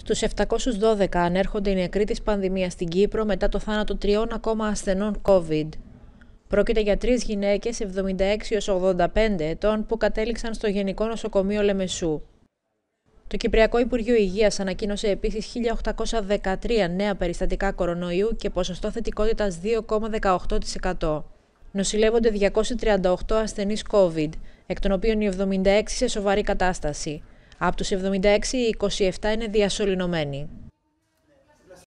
Στους 712 ανέρχονται οι νεκροί της πανδημίας στην Κύπρο μετά το θάνατο τριών ακόμα ασθενών COVID. Πρόκειται για τρεις γυναίκες 76-85 ετών που κατέληξαν στο Γενικό Νοσοκομείο Λεμεσού. Το Κυπριακό Υπουργείο Υγείας ανακοίνωσε επίσης 1.813 νέα περιστατικά κορονοϊού και ποσοστό θετικότητας 2,18%. Νοσηλεύονται 238 ασθενείς COVID, εκ των οποίων οι 76 σε σοβαρή κατάσταση. Από τους 76, οι 27 είναι διασωληνωμένοι.